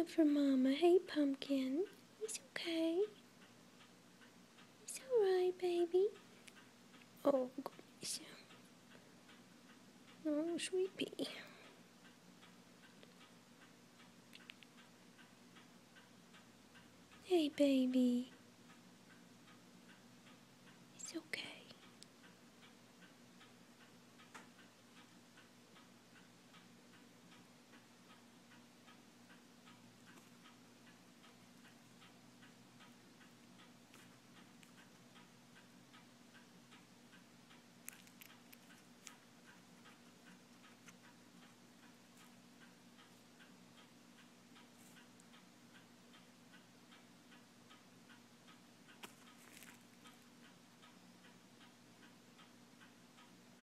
up for Mama. Hey, Pumpkin. It's okay. It's alright, baby. Oh, goodness. Oh, sweet pea. Hey, baby.